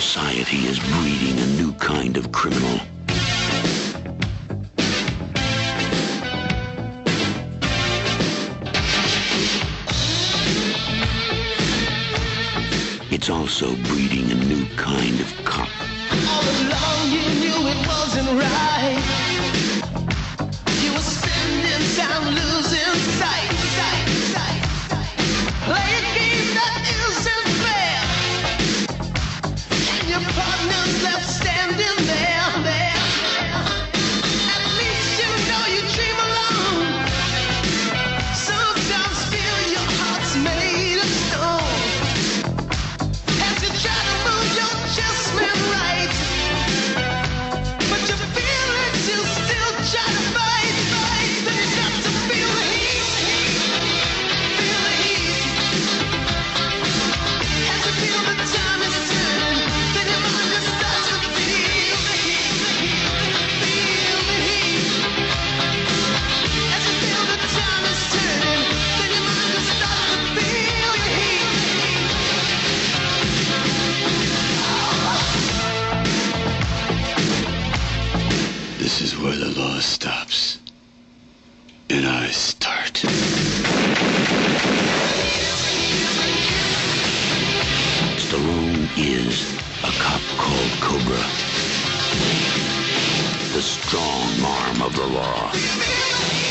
society is breeding a new kind of criminal. It's also breeding a new kind of cop. All along you knew it wasn't right. and I start. Stallone is a cop called Cobra. The strong arm of the law.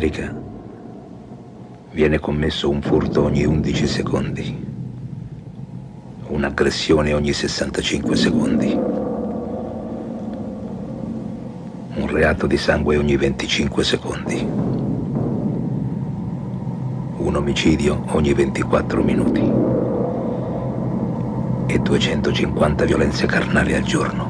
America. Viene commesso un furto ogni 11 secondi, un'aggressione ogni 65 secondi, un reato di sangue ogni 25 secondi, un omicidio ogni 24 minuti. E 250 violenze carnali al giorno.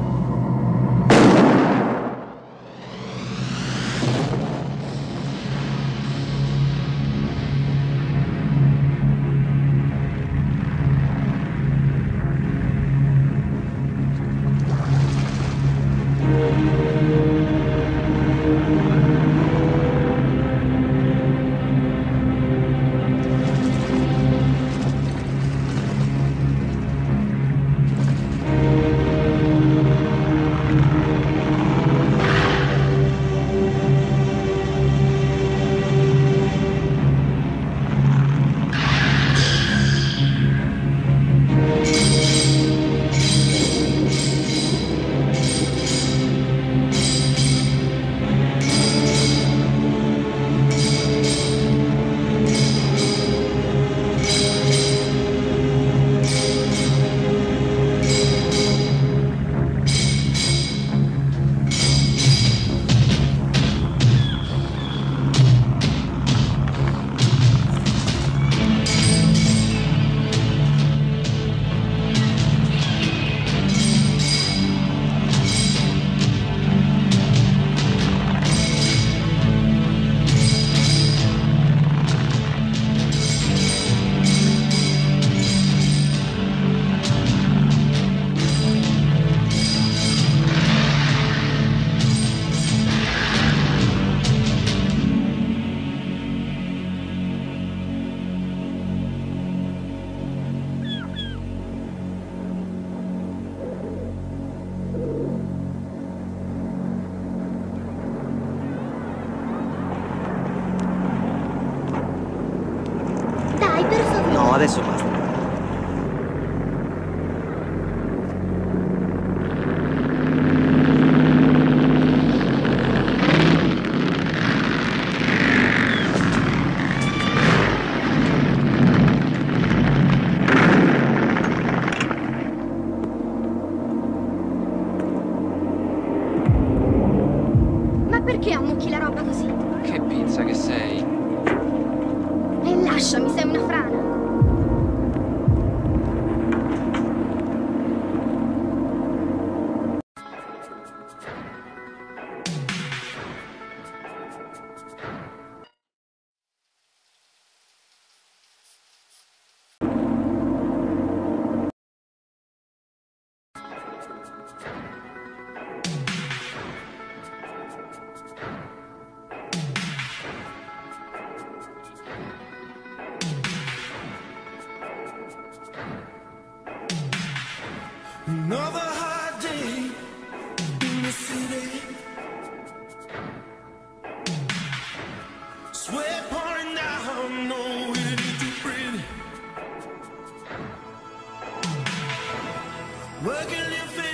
Working in